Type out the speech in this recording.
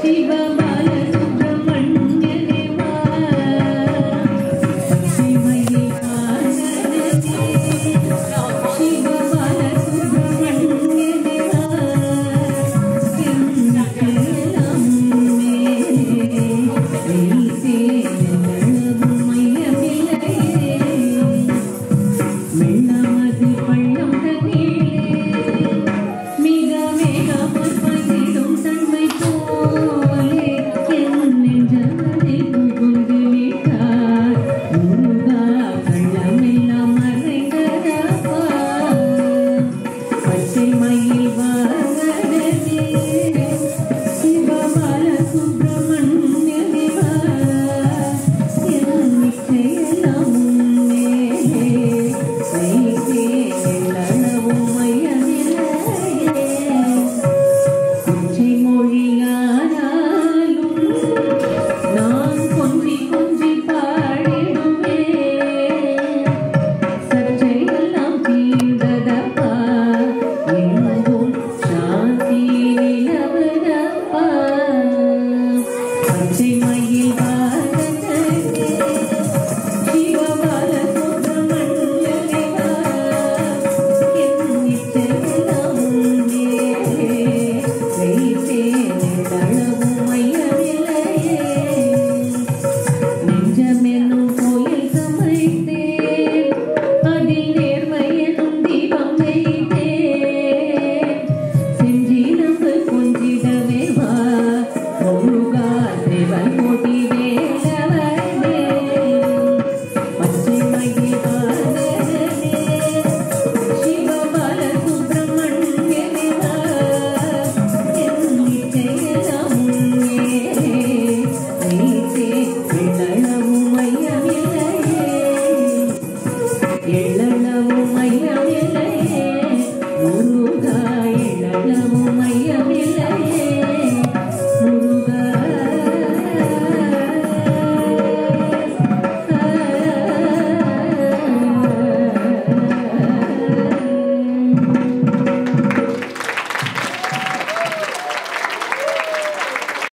Shiva say my Yeah.